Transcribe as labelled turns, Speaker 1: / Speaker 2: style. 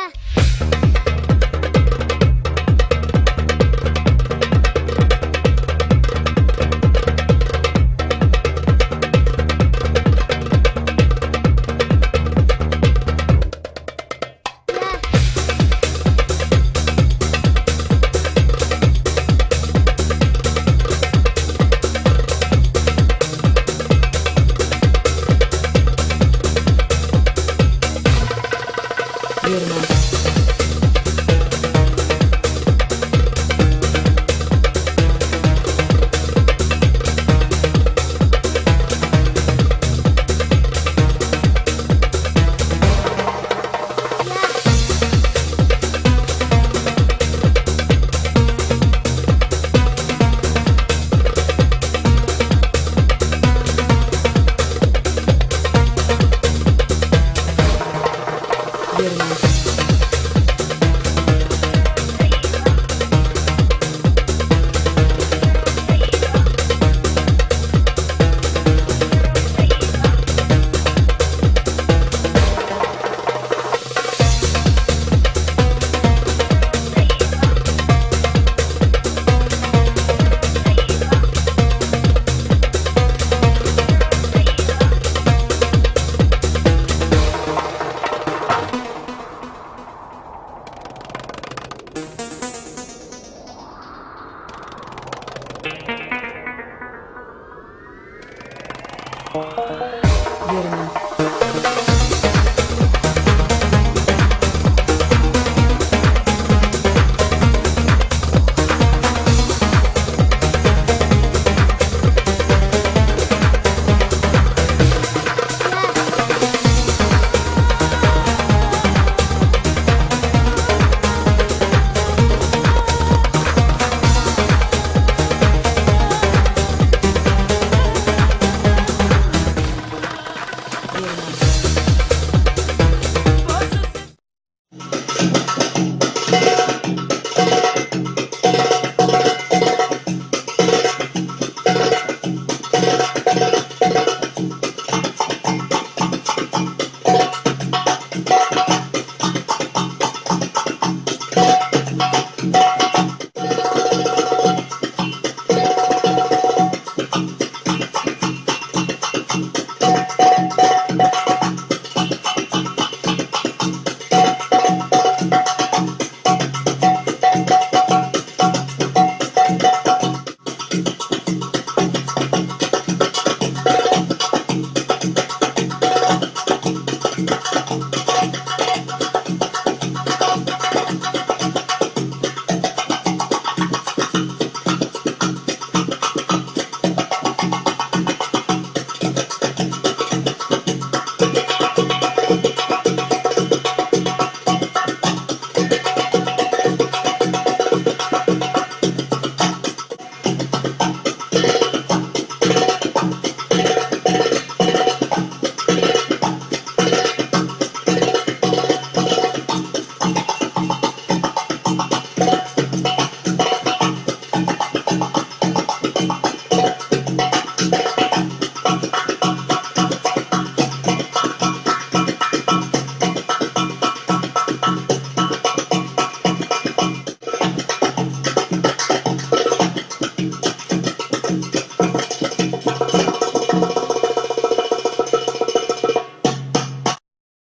Speaker 1: Yeah. Верно.